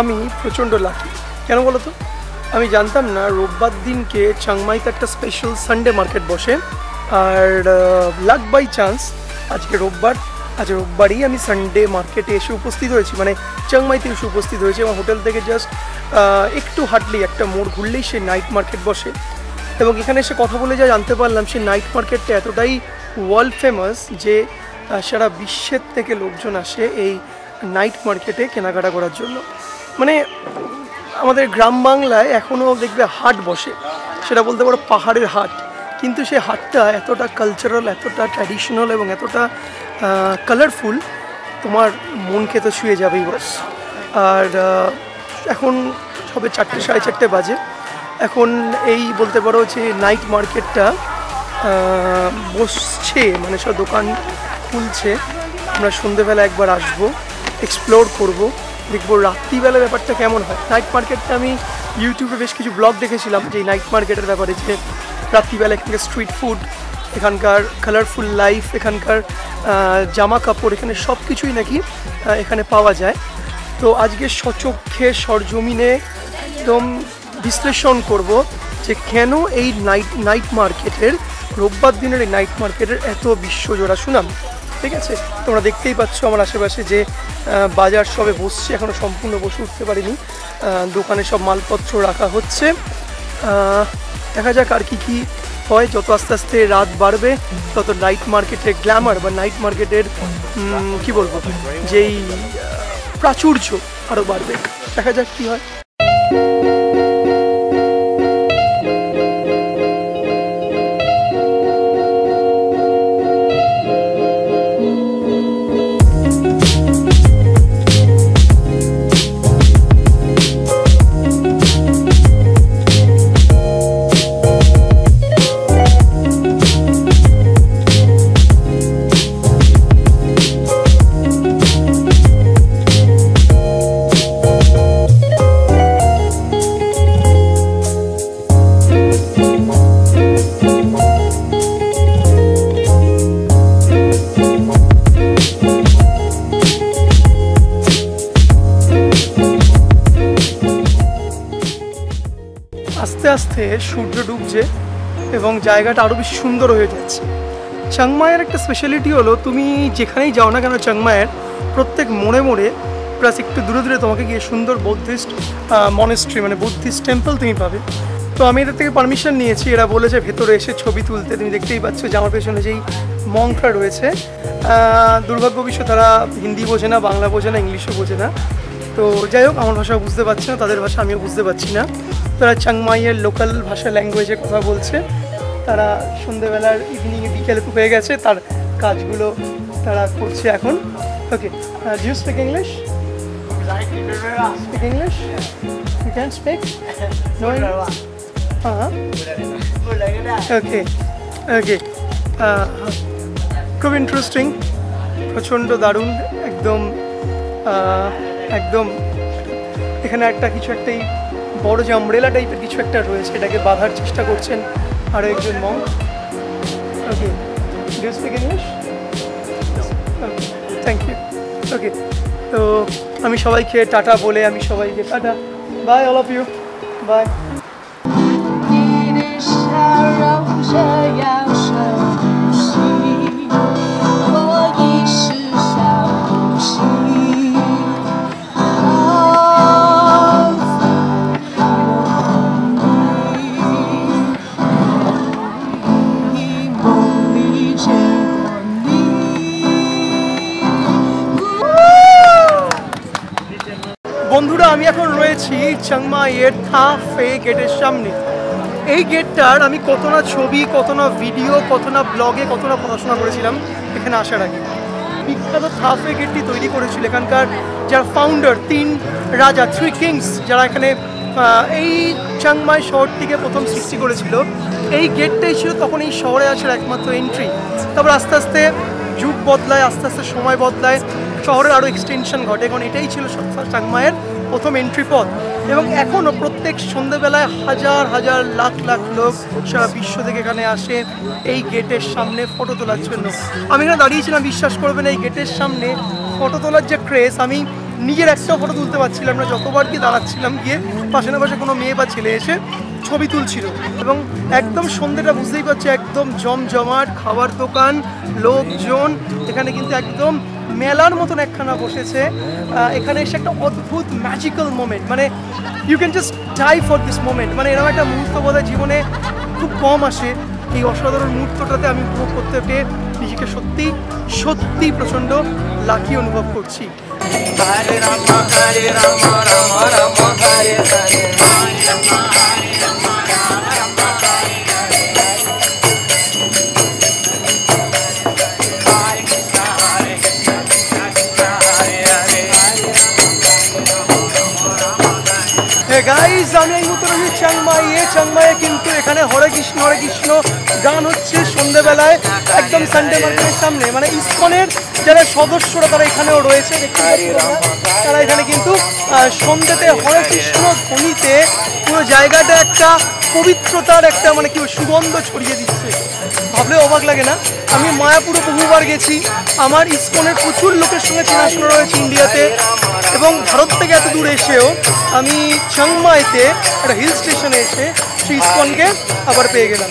আমি প্রচণ্ড লাকি কেন বলো তো? আমি জানতাম না রোববার দিনকে চাংমাইতে একটা স্পেশাল সানডে মার্কেট বসে। আর লাক বাই চান্স আজকে রোববার, আজ রোববারই আমি সানডে মার্কেটে এসে উপস্থিত হয়েছি। মানে চাংমাইতে এসে উপস্থিত হয়েছি আমার হোটেল থেকে জাস্ট একটু হাঁটলেই, একটা মোড় ঘুরলেই সে নাইট মার্কেট বসে। এবং এখানে এসে কথা বলে যা জানতে পারলাম, সে নাইট মার্কেটটা এতটাই ওয়ার্ল্ড ফেমাস যে সারা বিশ্বের থেকে লোকজন আসে এই নাইট মার্কেটে কেনাকাটা করার জন্য। মানে আমাদের গ্রাম বাংলায় এখনও দেখবে হাট বসে। সেটা বলতে পারো পাহাড়ের হাট। কিন্তু সেই হাটটা এতটা কালচারাল এতটা ট্র্যাডিশনাল এবং এতটা কালারফুল তোমার মনকে তো ছুঁয়ে যাবেই বস আর এখন সবে চারটে, সাড়ে চারটে বাজে। এখন এই বলতে পারো যে নাইট মার্কেটটা বসছে মানে সব দোকান খুলছে। আমরা সন্ধেবেলা একবার আসব এক্সপ্লোর করব। দেখব রাত্রিবেলা ব্যাপারটা কেমন হয়। নাইট মার্কেটটা আমি ইউটিউবে বেশ কিছু ব্লগ দেখেছিলাম যে নাইট মার্কেটের ব্যাপারে যে রাত্রিবেলা এখানকার স্ট্রিট ফুড এখানকার কালারফুল লাইফ এখানকার জামা কাপড় এখানে সব কিছুই নাকি এখানে পাওয়া যায়। তো আজকে সচক্ষে সরজমিনে একদম বিশ্লেষণ করব যে কেন এই নাইট নাইট মার্কেটের রোববার দিনের এই নাইট মার্কেটের এত বিশ্বজোড়া সুনাম। ঠিক আছে? তোমরা দেখতেই পাচ্ছ আমার আশেপাশে যে বাজার সবে বসছে এখনও সম্পূর্ণ বসে উঠতে পারিনি। দোকানে সব মালপত্র রাখা হচ্ছে। দেখা যাক আর কি কি হয়। যত আস্তে আস্তে রাত বাড়বে, তত নাইট মার্কেটের গ্ল্যামার বা নাইট মার্কেটের কি বলব, যেই প্রাচুর্য আরও বাড়বে। দেখা যাক কি হয়। আস্তে আস্তে সূর্য ডুবছে এবং জায়গাটা আরও বেশি সুন্দর হয়ে যাচ্ছে। চাংমায়ের একটা স্পেশালিটি হলো তুমি যেখানেই যাও না কেন চাংমায়ের প্রত্যেক মোড়ে মোড়ে প্লাস একটু দূরে দূরে তোমাকে গিয়ে সুন্দর বৌদ্ধিস্ট মনেস্ট্রি মানে বুদ্ধিস্ট টেম্পল তুমি পাবে। তো আমি এদের থেকে পারমিশন নিয়েছি এরা বলেছে ভেতরে এসে ছবি তুলতে তুমি দেখতেই পাচ্ছ যে আমার পেছনে যেই মংটা রয়েছে। আহ, দুর্ভাগ্যবশ তারা হিন্দি বোঝে না বাংলা বোঝে না ইংলিশও বোঝে না। তো যাই হোক আমার ভাষা বুঝতে পারছি না তাদের ভাষা আমিও বুঝতে পারছি না। তারা চাংমাইয়ের লোকাল ভাষা ল্যাঙ্গুয়েজে কথা বলছে। তারা সন্ধেবেলার ইভিনিংয়ে বিকেলে হয়ে গেছে তার কাজগুলো তারা করছে এখন। Okay do you speak English speak English you can speak okay okay খুব ইন্টারেস্টিং প্রচণ্ড দারুণ একদম আহ, একদম এখানে একটা কিছু একটা এই বড় যে আমব্রেলা টাইপের কিছু একটা রয়েছে, এটাকে বাঁধার চেষ্টা করছেন আরও একজন Mong okay do speak English thank you okay তো আমি সবাইকে টাটা বলে আমি সবাইকে tata. Bye all of you bye রয়েছি চাংমাইয়ের থা ফে গেটের সামনে। এই গেটটার আমি কত না ছবি, কত না ভিডিও, কত না ব্লগে, কত না পড়াশোনা করেছিলাম এখানে আসার আগে। বিখ্যাত থা ফে গেটটি তৈরি করেছিল এখানকার যারা ফাউন্ডার তিন রাজা থ্রি কিংস যারা এখানে এই চাংমাই শহরটিকে প্রথম সৃষ্টি করেছিল। এই গেটটাই ছিল তখন এই শহরে আসার একমাত্র এন্ট্রি তারপর আস্তে আস্তে যুগ বদলায়, আস্তে আস্তে সময় বদলায়, শহরের আরও এক্সটেনশন ঘটে। কারণ এটাই ছিল চাংমাইয়ের প্রথম এন্ট্রি পথ এবং এখনও প্রত্যেক সন্ধ্যেবেলায় হাজার হাজার, লাখ লাখ লোক সারা বিশ্ব থেকে এখানে আসে এই গেটের সামনে ফটো তোলার জন্য। আমি এখানে দাঁড়িয়েছিলাম, বিশ্বাস করবেন, এই গেটের সামনে ফটো তোলার যে ক্রেজ আমি নিজের একটা ফটো তুলতে পারছিলাম না, যতবার গিয়ে দাঁড়াচ্ছিলাম গিয়ে পাশে না পাশে কোনো মেয়ে বা ছেলে এসে ছবি তুলছিল। এবং একদম সন্ধ্যেটা বুঝতেই পারছি, একদম জমজমাট খাবার দোকান, লোকজন, এখানে কিন্তু একদম মেলার মতন একখানা বসেছে। এখানে এসে একটা অদ্ভুত ম্যাজিক্যাল মোমেন্ট মানে you can just die for this moment মানে এরকম একটা মুহূর্ত বোধহয় জীবনে খুব কম আসে। এই অসাধারণ মুহূর্তটাতে আমি উপভোগ করতে পেরে নিজেকে সত্যি সত্যি প্রচণ্ড লাকি অনুভব করছি। গাইজ আমি এই মুহূর্তে রয়েছি চাংমাইয়ে চাংমাইয়ে কিন্তু এখানে হরে কৃষ্ণ হরে কৃষ্ণ। গান হচ্ছে সন্ধ্যেবেলায় একদম সানডে মার্কেটের সামনে। মানে ইস্কনের যারা সদস্যরা তারা এখানেও রয়েছে তারা এখানে কিন্তু সন্ধ্যেতে হরে কৃষ্ণ ধ্বনিতে পুরো জায়গাটা একটা পবিত্রতার একটা মানে কি সুগন্ধ ছড়িয়ে দিচ্ছে। ভাবলে অবাক লাগে না? আমি মায়াপুরে বহুবার গেছি। আমার ইস্কনের প্রচুর লোকের সঙ্গে চেনাশোনা রয়েছে ইন্ডিয়াতে। এবং ভারত থেকে এত দূর এসেও আমি চাংমাইতে একটা হিল স্টেশনে এসে সেই ইস্কনকে আবার পেয়ে গেলাম।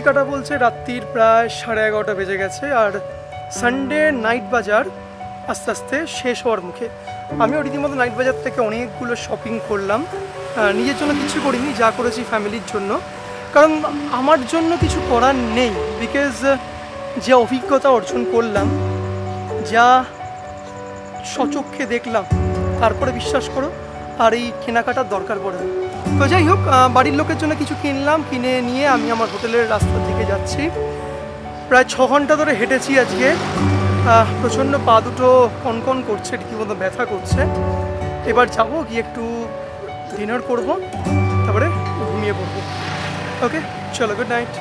ঘড়ি কাটা বলছে, রাত্রির প্রায় সাড়ে এগারোটা বেজে গেছে আর সানডে নাইট বাজার আস্তে আস্তে শেষ হওয়ার মুখে। আমিও রীতিমতো নাইট বাজার থেকে অনেকগুলো শপিং করলাম। নিজের জন্য কিছু করিনি, যা করেছি ফ্যামিলির জন্য। কারণ আমার জন্য কিছু করার নেই বিকজ যে অভিজ্ঞতা অর্জন করলাম, যা সচক্ষে দেখলাম, তারপরে বিশ্বাস করো, আর এই কেনাকাটার দরকার পড়ে না। তো যাই হোক বাড়ির লোকের জন্য কিছু কিনলাম, কিনে নিয়ে আমি আমার হোটেলের রাস্তার দিকে যাচ্ছি। প্রায় ছ ঘণ্টা ধরে হেঁটেছি আজকে। প্রচণ্ড পা দুটো কনকন করছে রীতিমতো ব্যথা করছে। এবার যাব, গিয়ে একটু ডিনার করব, তারপরে ঘুমিয়ে পড়ব। ওকে চলো গুড নাইট